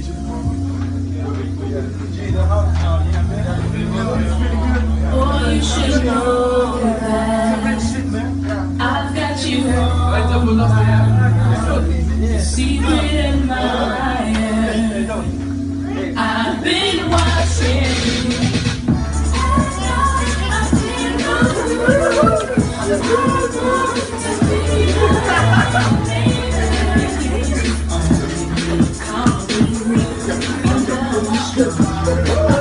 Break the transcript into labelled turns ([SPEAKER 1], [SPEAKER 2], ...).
[SPEAKER 1] Boy, you should know that I've got you. Secret admirer. Me.